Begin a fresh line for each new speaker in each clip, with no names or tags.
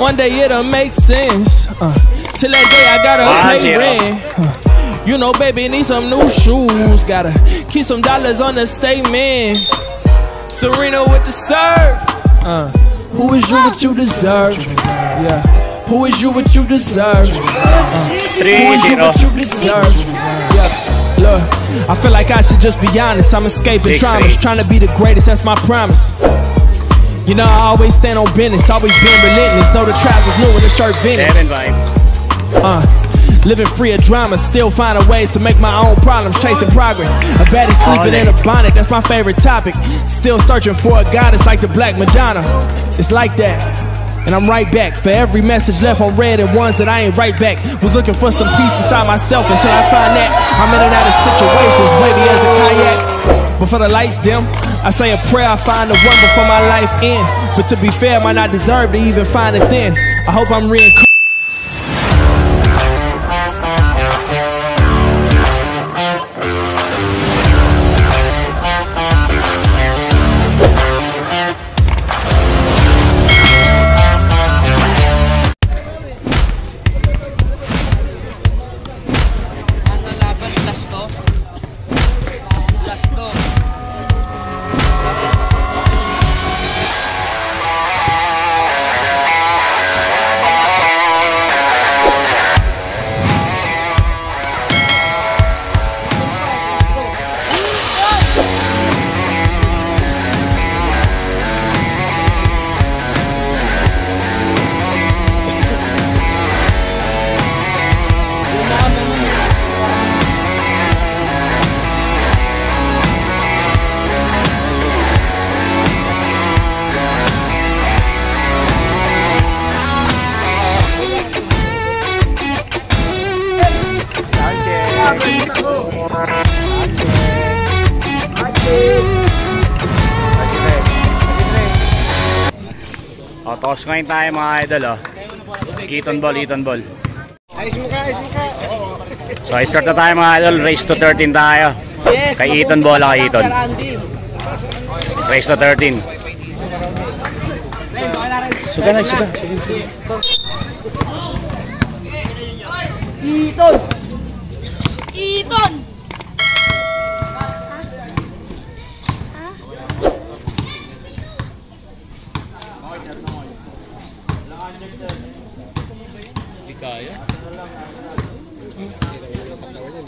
One day it'll make sense. Uh, till that day I gotta
Ah,
pay
zero.
rent. Uh, you know, baby, need some new shoes. Gotta keep some dollars on the statement. Serena with the serve. Uh, who is you what you deserve? Yeah. Who is you what you deserve? Uh, who is you
3-0.
what you deserve? Yeah. Look, I feel like I should just be honest. I'm escaping traumas, trying to be the greatest. That's my promise. You know, I always stand on business, always being relentless. Know the trousers new and the shirt vintage.
7-5.
Uh, living free of drama, still finding ways to make my own problems, chasing progress. A baddie sleeping in a bonnet, that's my favorite topic. Still searching for a goddess like the Black Madonna. It's like that. And I'm right back for every message left on red and ones that I ain't right back. Was looking for some peace inside myself until I find that I'm in and out of situations, baby, as a kayak. But before the lights dim, I say a prayer, I find the one before my life end. But to be fair, I might not deserve to even find it then. I hope I'm reincarnated.
O, toss ngayon tayo mga idol, oh. Eton ball, Eton ball.
Ayos mo ka, ayos mo ka.
So, start na tayo mga idol. Race to 13 tayo.
Yes.
Kay Eton bola kay Eton.
Sir Andy.
Race to 13. Suga na, suga.
Iton! Iton!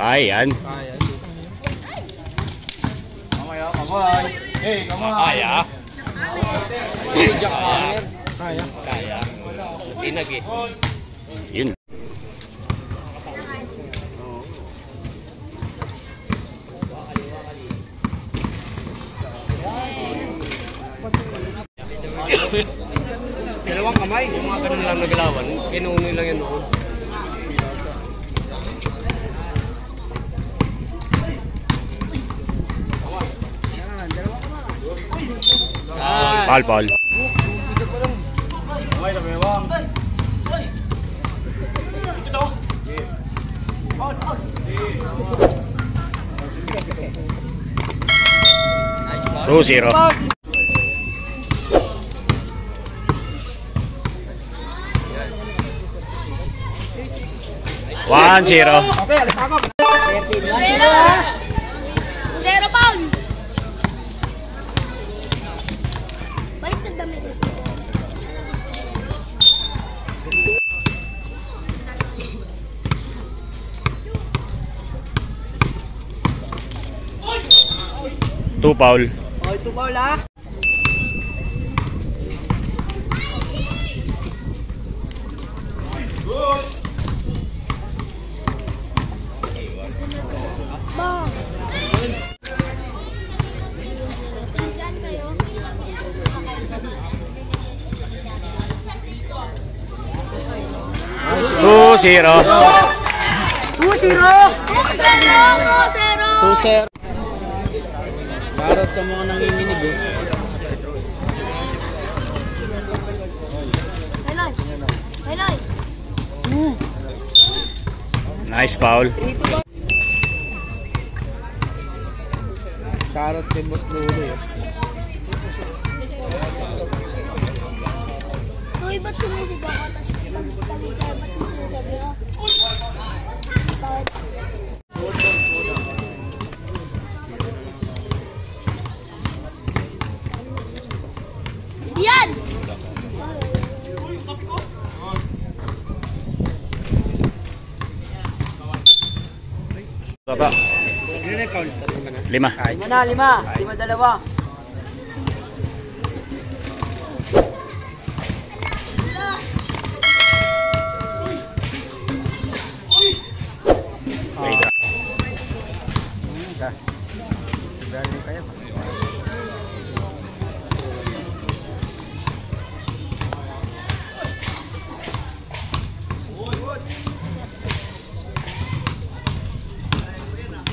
Ay, yan. Kaya. Kaya. Tinag eh. Yun.
Dalawang kamay, yung mga ganun lang naglawan. Kinunin lang yan noon.
Paul, Paul. Two zero. One zero.
Zero! Zero
2
Paul. Oh, 2 Paul
ha. Two zero.
Two zero.
Two zero. Two zero.
2-0. Parot sa mga nanginginig eh.
Highlight! Highlight!
Nice foul.
Shoutout kay Boss Lulu eh.
Uy, ba't sumisigaw ka? Tapos pag sabi ka, ba't sumisigaw?
Baba. Lima.
Lima na, lima. Lima dalawa.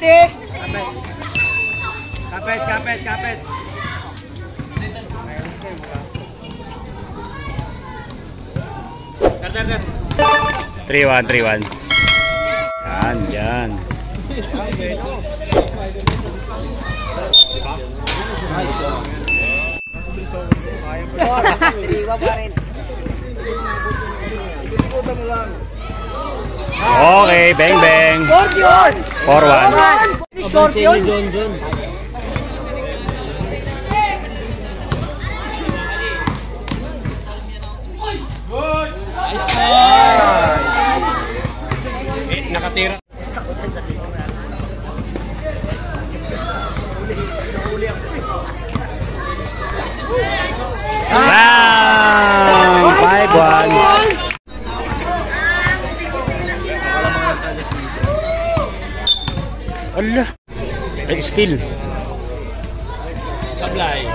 Kapit
eh.
Kapit. Kapit, kapit, kapit. Three one,
three one. Yan, yan.
Hahaha. Hahaha. Hahaha. Hahaha. Hahaha.
Okay, bang bang.
Scorpion!
4-1.
Scorpion! John, John.
Eh, nakatira.
Ala. Eh, still.
Sablay.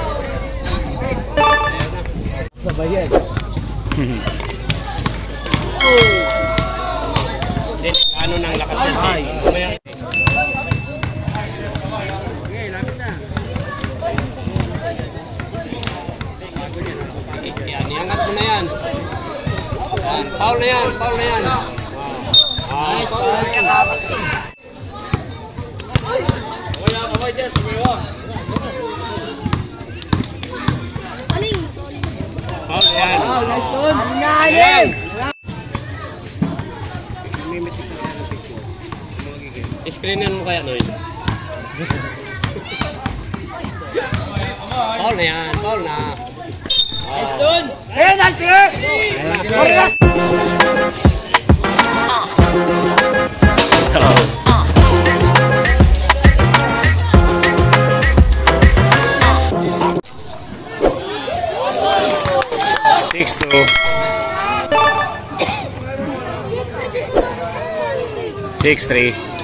Sabay yan.
Then, ano nang lakas niya?
Ay.
Eh, Yan, iangat mo na yan. Yan, foul na yan, foul na yan. Screenan mo kaya, Noy? foul na yan, foul na.
Penalty! Parehas!
Six two. Six three.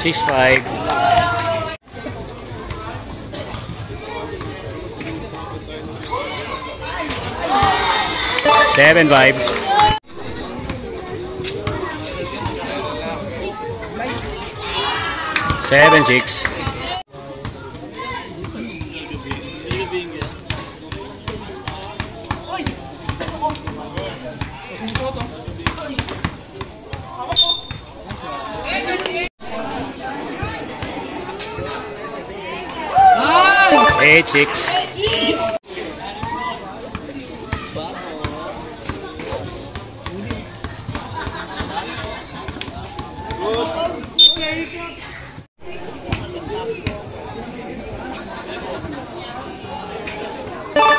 Okay, six five. Seven five. Seven six. eight six.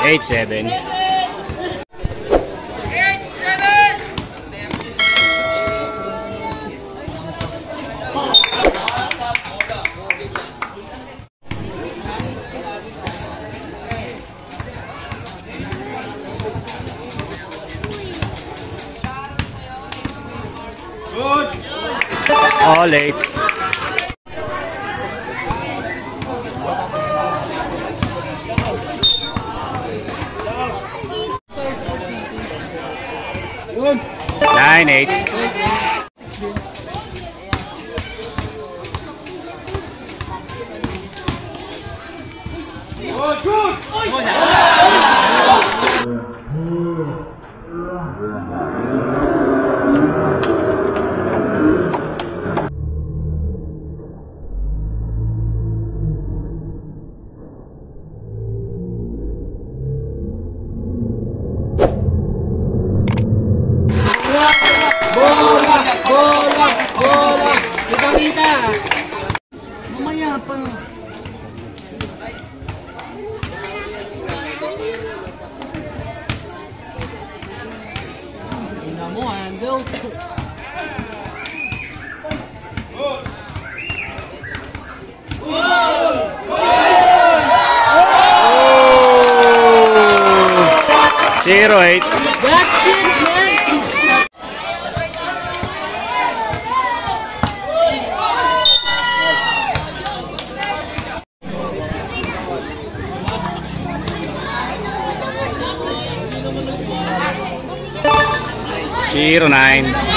Eight seven. All eight. Nine eight. Zero Zero nine.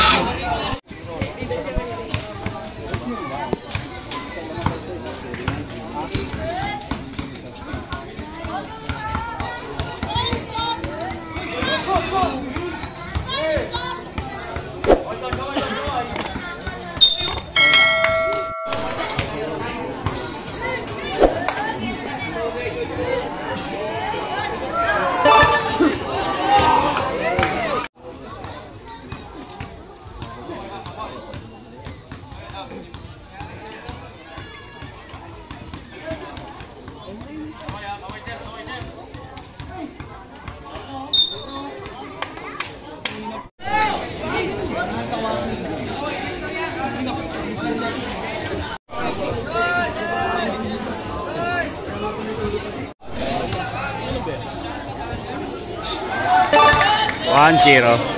One zero.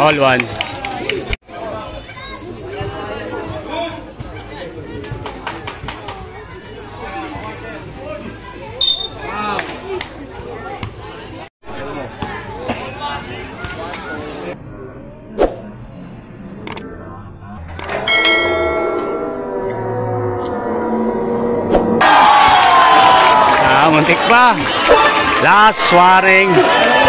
All one. Ah, muntik pa. Last swaring.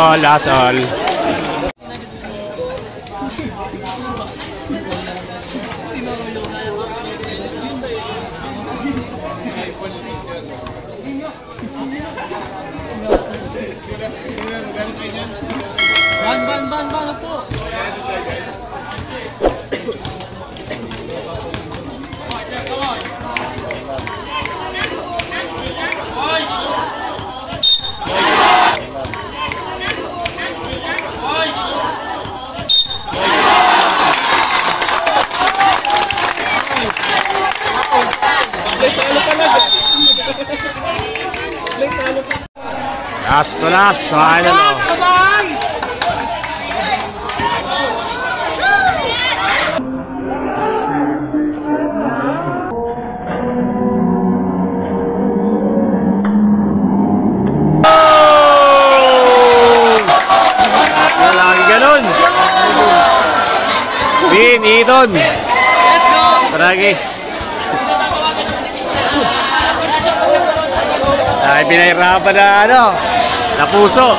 All, last all.
Ban, ban, ban, ban po.
Last, mga idol. oh. Lagi ganun. Win, Eton. Tragis. Ay, pinahirapan na ano, na puso.